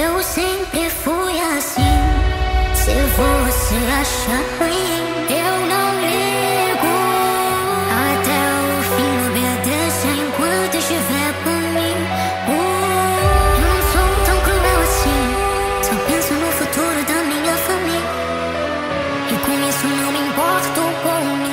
Eu sempre fui assim. Se você achar ruim, eu não ligo. Até o fim obedeça enquanto estiver por mim. Uh, não sou tão cruel assim. Só penso no futuro da minha família. E com isso não me importo com